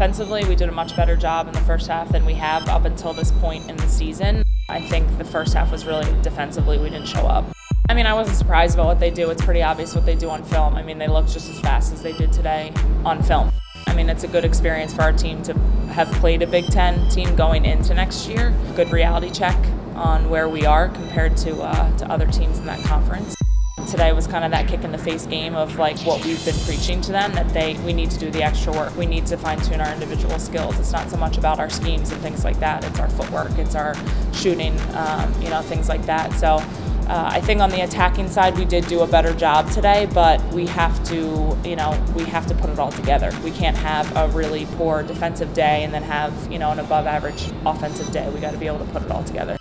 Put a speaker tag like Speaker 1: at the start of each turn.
Speaker 1: Offensively, we did a much better job in the first half than we have up until this point in the season. I think the first half was really defensively, we didn't show up. I mean, I wasn't surprised about what they do. It's pretty obvious what they do on film. I mean, they look just as fast as they did today on film. I mean, it's a good experience for our team to have played a Big Ten team going into next year. Good reality check on where we are compared to, uh, to other teams in that conference today was kind of that kick in the face game of like what we've been preaching to them that they we need to do the extra work. We need to fine tune our individual skills. It's not so much about our schemes and things like that. It's our footwork. It's our shooting. Um, you know things like that. So. Uh, I think on the attacking side we did do a better job today, but we have to, you know, we have to put it all together. We can't have a really poor defensive day and then have, you know, an above average offensive day. We got to be able to put it all together.